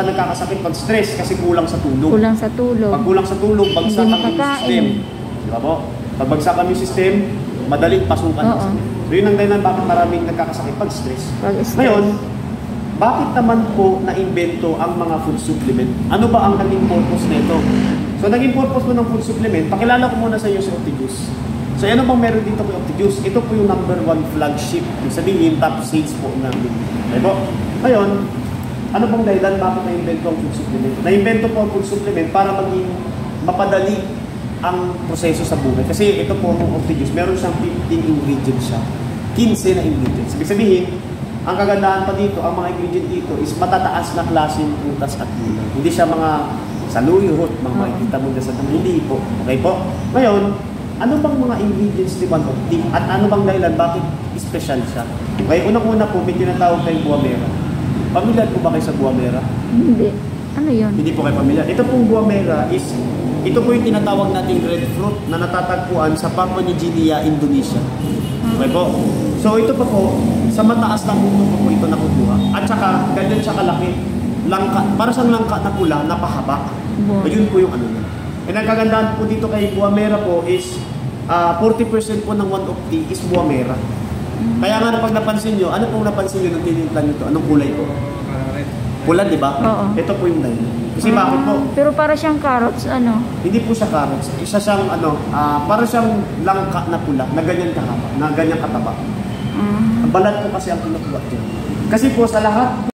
ka nagkakasakit pag stress kasi kulang sa tulog. Kulang sa tulog. Pag kulang sa tulog, bagsak ang immune system. Di ba po? Pag bagsak ang immune system, madaling pasukan Oo. sakit. So yun ang dahilan bakit maraming nagkakasakit pag stress. Pag stress. Ngayon, bakit naman po na-invento ang mga food supplement? Ano ba ang naging purpose nito? So, naging purpose po ng food supplement, pakilala ko muna sa iyo si Optijuice. So, ano bang meron dito kay Optijuice? Ito po yung number one flagship. Ibig sabihin, top sales po namin. Okay po? Ngayon, ano bang dahilan bakit na-invento ang food supplement? Na-invento po ang food supplement para maging mapadali ang proseso sa buhay. Kasi ito po ang Optijuice, meron siyang 15 ingredients siya. 15 na ingredients. Ibig sabihin, ang kagandahan pa dito, ang mga ingredient dito is matataas na klaseng prutas at gulay. Hindi siya mga saluyot, mga Oo. makikita mo dyan sa dami. Hindi po. Okay po? Ngayon, ano bang mga ingredients ni One Opti? At ano bang dahilan bakit special siya? Okay, unang-una po, may tinatawag tayong buwamera. Pamilyar po ba kayo sa buwamera? Hindi. Ano yun? Hindi po kayo pamilyar. Ito pong buwamera is, ito po yung tinatawag nating red fruit na natatagpuan sa Papua New Guinea, Indonesia. Okay po? So ito pa po, sa mataas ng mundo po, po ito nakukuha. At saka, ganyan siya kalaki. Langka, para sa langka na pula, napahaba. Wow. Ayun po yung ano niya. And ang kagandahan po dito kay Buamera po is ah, 40% po ng 1 of tea is Buamera. Kaya nga pag napansin nyo, ano pong napansin nyo nung tinimplan nyo to? Anong kulay po? Pula, di ba? Oo. Ito po yung dahilan. Kasi bakit po? Ah, Pero para siyang carrots, ano? Hindi po siya carrots. Isa siyang ano, ah, para siyang langka na pula, na ganyan kahaba, na ganyan kataba. Ah. Ang balat po kasi ang kinukuha dyan. Kasi po sa lahat